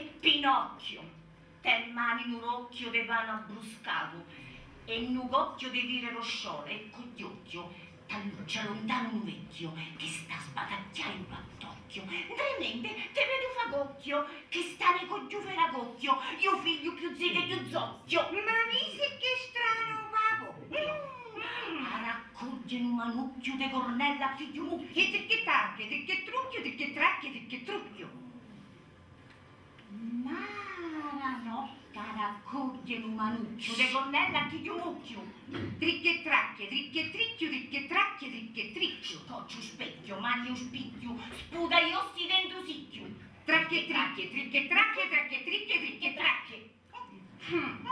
e Pinocchio. Te mani un occhio de pane abbruscato e un occhio di vire rosciole e cogliocchio. Talluccia lontano un vecchio che sta a sbadagliare un rattocchio. Tremente te vedo fagocchio che sta nei cogliu feragocchio. Io figlio più zitto e più zocchio. Ma visi che strano vago. Mm. A raccogliere un manucchio de cornella figlio mucchio. Che che tacche, che trucchio, che tracchie, che trucchio. Mara nocca raccogliere un manucchio de cornella figlio mucchio. Tricche tracchie, tricche tricchio, tricche tracchie, tricche tricchio. Toccio specchio, maglia spicchio, sputa gli ossi dentro sicchio. Tracchie tracchie, tricche tracchie, tracchie tricchie, tricche tracchie. Hmm.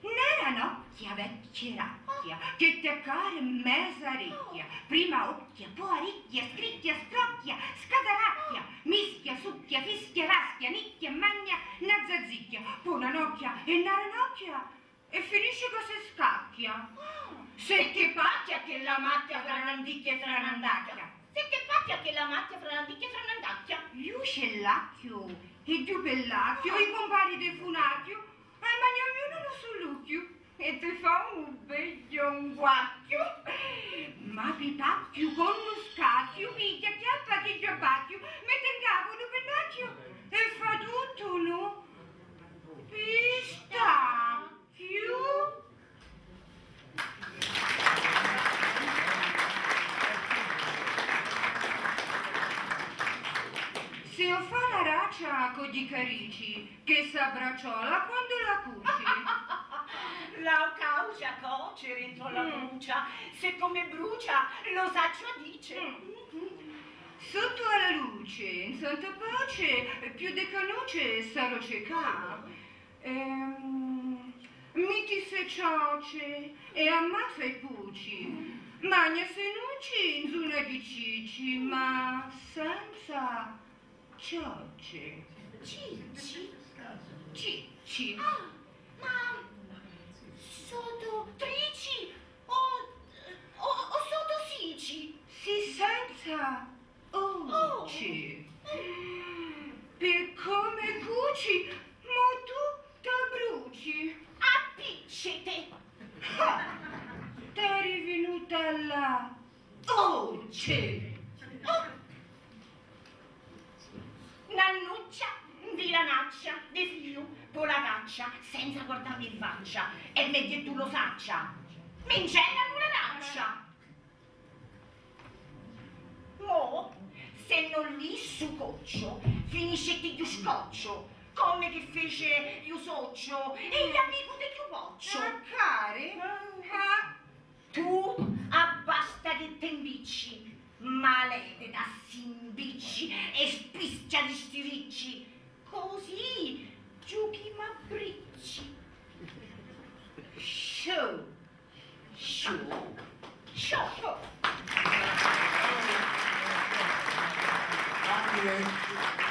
Nera nocchia vecchia racchia, che te care mezza ricchia, prima occhia, poi ricchia, scricchia, scrocchia, scadaracchia, mischia, succhia, fischia, raschia, nicchia, magna, nazzazicchia, poi una nocchia e una ranocchia, e finisce che si scacchia. Se che pacchia che la macchia fra nandicchia e fra nandacchia. Se che pacchia che la macchia fra l'anticchia e fra l'andacchia. Io scellacchio, e giù bellacchio, i compari del funacchio, e mani ognuno lo sull'ucchio, e ti fa un bello un guacchio. Ma pipacchio con uno scacchio, piglia, chiappa che giabbacchio, mette in capo un pennacchio, e fa tutto, no? Pistacchio. Se io fa la raccia con gli carici, che s'abbracciola quando la cuci. La causa cocere entro la Mm. brucia, se come brucia lo saccio dice. Sotto alla luce, in santa pace, più de canoce sarò cieca. Ehm, miti se cioce e ammazza i puci. Magna se nuci in zona di cici, ma senza cioce. Cicci. Cicci. Ah, ma sono trici o, o, o sono sici? Si senza uci. Per come cuci, mo tu t'abbruci. Appiccete. T'eri venuta là. Uci. Nannuccia, di lanaccia, di figlio, polacaccia, senza guardarmi in faccia. E meglio tu lo saccia. Mincella mulanaccia. Mo, se non lì su coccio, finisce che io scoccio, come che fece io soccio e l'amico del tuo boccio. Ah, care? Ah, Tu abbasta che te imbicci, malede da simbicci e spischia di stiricci, così giochi ma bricci. Show, show, show. Anche